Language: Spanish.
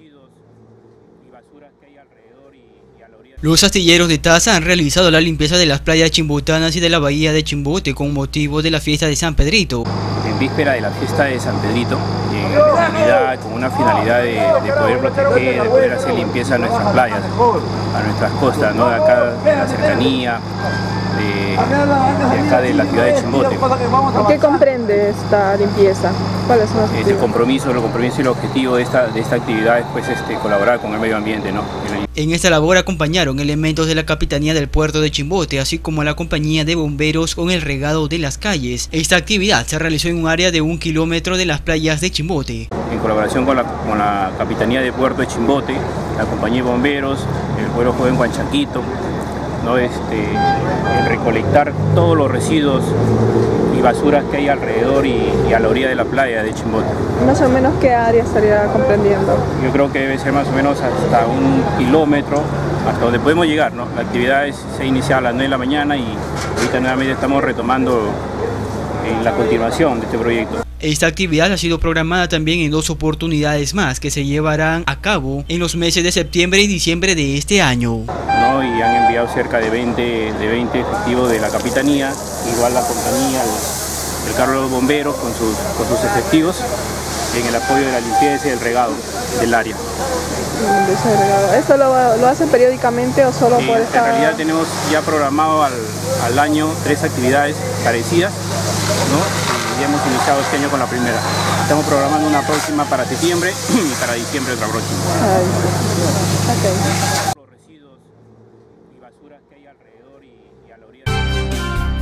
residuos y basuras que hay alrededor y, y a la orilla. Los astilleros de Taza han realizado la limpieza de las playas chimbotanas y de la bahía de Chimbote con motivo de la fiesta de San Pedrito. En víspera de la fiesta de San Pedrito, en comunidad con una finalidad de, de poder proteger, de poder hacer limpieza a nuestras playas, a nuestras costas, ¿no? de acá de la cercanía, de, de acá de la ciudad de Chimbote. ¿Qué comprende esta limpieza? ¿Cuáles son los Este compromiso, el compromiso y el objetivo de esta, de esta actividad es pues, este, colaborar con el medio ambiente. ¿no? El- En esta labor acompañaron elementos de la Capitanía del Puerto de Chimbote, así como la compañía de bomberos con el regado de las calles. Esta actividad se realizó en un área de un kilómetro de las playas de Chimbote. en colaboración con la, con la Capitanía de Puerto de Chimbote, la Compañía de Bomberos, el Pueblo Joven Huanchaquito, ¿no? este, el recolectar todos los residuos y basuras que hay alrededor y, y a la orilla de la playa de Chimbote. Más o menos qué área estaría comprendiendo. Yo creo que debe ser más o menos hasta un kilómetro, hasta donde podemos llegar. ¿no? La actividad es- se inicia a las 9 de la mañana y ahorita nuevamente estamos retomando en la continuación de este proyecto. Esta actividad ha sido programada también en dos oportunidades más que se llevarán a cabo en los meses de septiembre y diciembre de este año. Y han enviado cerca de 20, de 20 efectivos de la capitanía, igual la compañía, el, el carro de los bomberos con sus, con sus efectivos en el apoyo de la limpieza y el regado del área. ¿Esto lo, lo hacen periódicamente o solo por en realidad tenemos ya programado al, al año tres actividades parecidas, ¿no? y ya hemos iniciado este año con la primera. Estamos programando una próxima para septiembre y para diciembre otra próxima. Ay que hay alrededor y, y a la orilla.